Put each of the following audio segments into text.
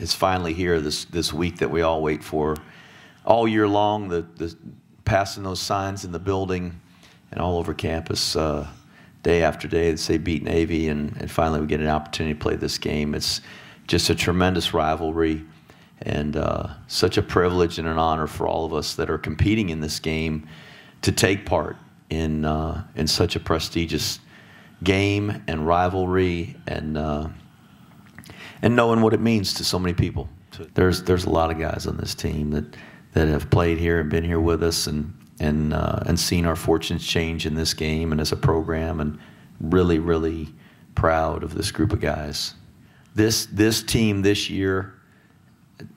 is finally here this, this week that we all wait for. All year long, the, the passing those signs in the building and all over campus, uh, day after day, that say beat Navy, and, and finally we get an opportunity to play this game. It's just a tremendous rivalry and uh, such a privilege and an honor for all of us that are competing in this game to take part in, uh, in such a prestigious game and rivalry and uh, and knowing what it means to so many people. There's there's a lot of guys on this team that that have played here and been here with us and and uh, and seen our fortunes change in this game and as a program and really really proud of this group of guys. This this team this year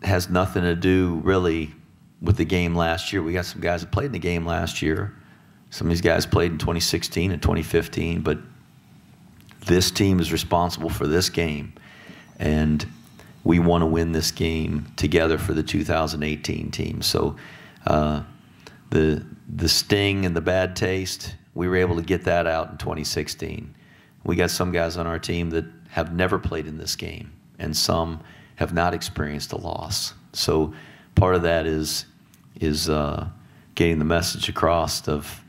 has nothing to do really with the game last year. We got some guys that played in the game last year. Some of these guys played in 2016 and 2015, but this team is responsible for this game and we want to win this game together for the 2018 team. So uh, the the sting and the bad taste, we were able to get that out in 2016. We got some guys on our team that have never played in this game, and some have not experienced a loss. So part of that is is uh, getting the message across of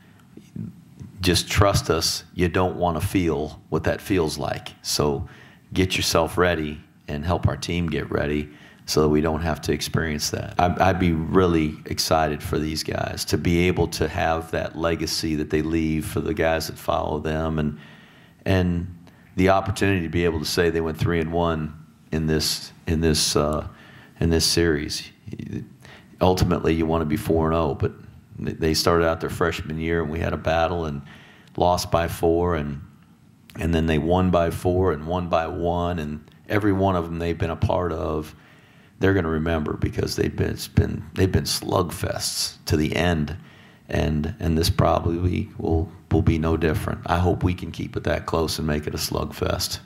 just trust us. You don't want to feel what that feels like. So get yourself ready and help our team get ready so that we don't have to experience that. I'd, I'd, be really excited for these guys to be able to have that legacy that they leave for the guys that follow them and and the opportunity to be able to say they went three and one in this in this uh, in this series. Ultimately, you want to be four and zero, oh, but they started out their freshman year and we had a battle and lost by four and and then they won by four and won by one, and every one of them they've been a part of, they're going to remember because they've been it's been they've been slugfests to the end, and and this probably will will be no different. I hope we can keep it that close and make it a slugfest.